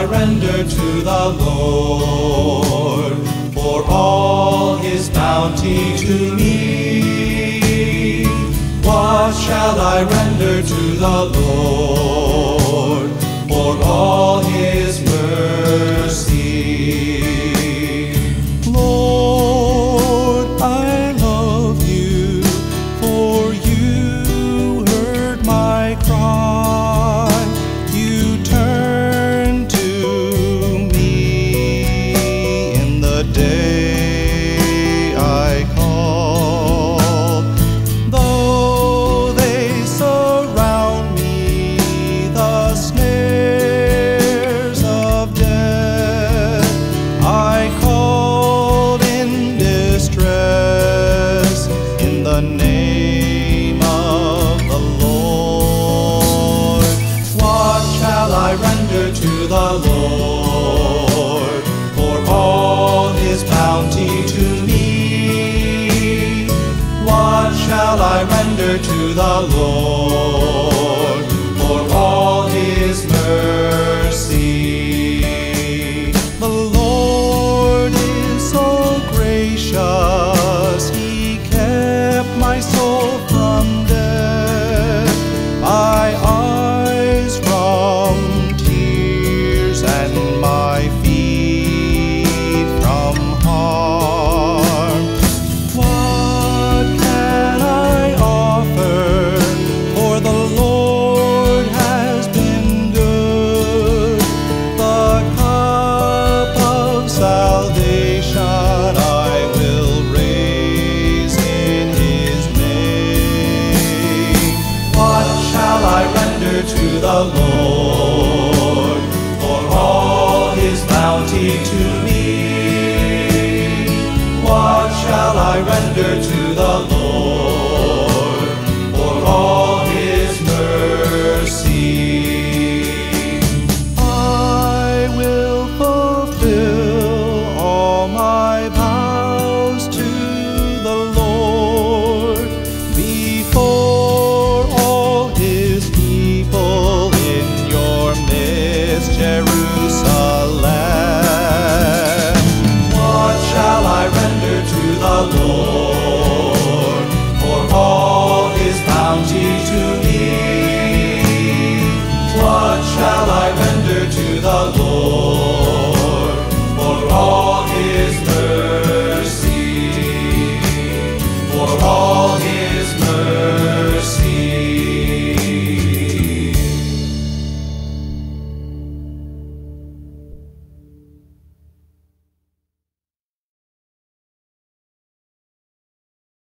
I render to the Lord for all his bounty to me. What shall I render to the Lord for all his mercy? Lord, I love you, for you heard my cry. surrender to the Lord for all his mercy. bounty to me. What shall I render? Lord.